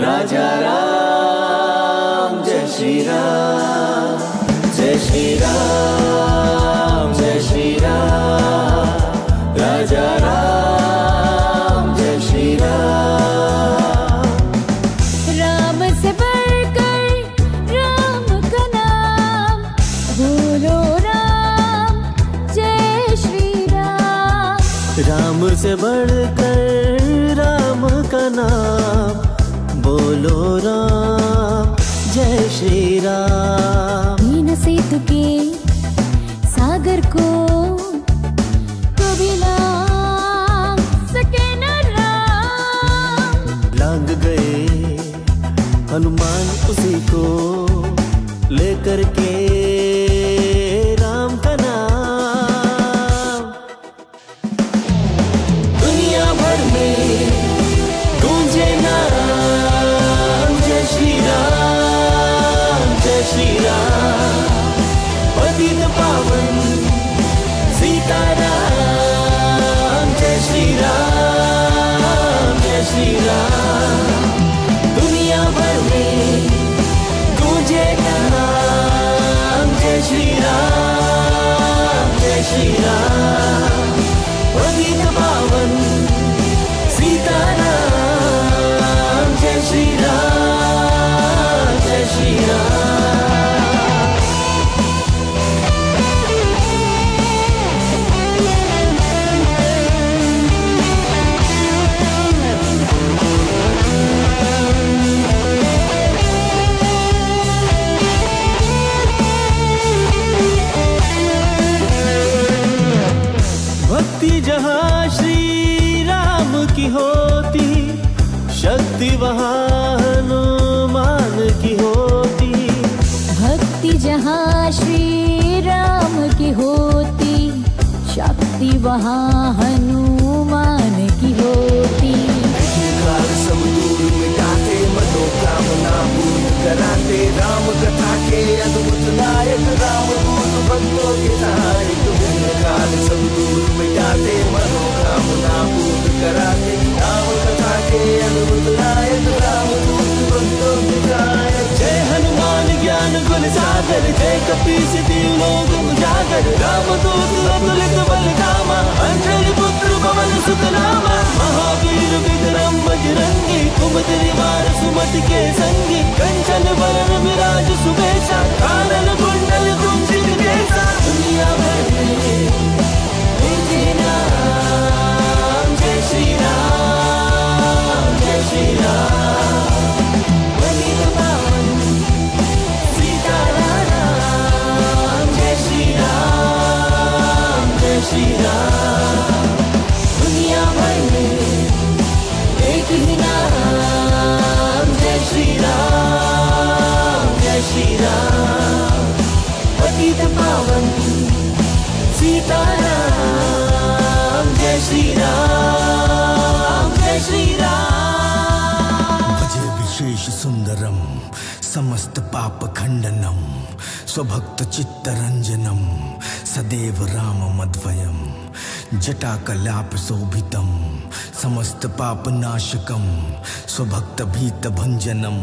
राजा राम जय श्री राम जय श्री राम जय श्री राम राजा राम जय श्री राम राम से बढ़कर राम का नाम बोलो राम जय श्री राम राम से बढ़कर राम का नाम बोलो राम जय श्री राम। मीन सेतु के सागर को कभी लांग सके न राम। लांग गए हनुमान उसी को शक्ति वहाँ हनुमान की होती। भक्ति जहाँ श्री राम की होती, शक्ति वहाँ हनुमान की होती। उजागर राम दूत अतुलित बल धामा अंजलि पुत्र पवन सुत नामा महावीर विक्रम बजरंगी कुमति निवार सुमति के संगी कंचन वरण विराज सुबेशा भजे विशेष सुंदरम, समस्त पाप खंडनम, स्वभक्त चित्तरंजनम, सदैव राम मद्वयम जटा कलाप शोभितम, समस्त पाप नाशकम, स्वभक्त भीत भंजनम,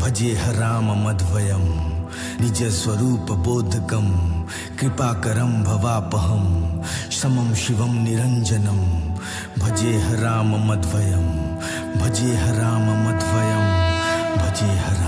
भजे राम मद्वयम। निज स्वरूप बोधकम, कृपा करम भवापहम समम शिवम निरंजनम भजे हराम मध्वयम भजे हराम मध्वयम भजे राम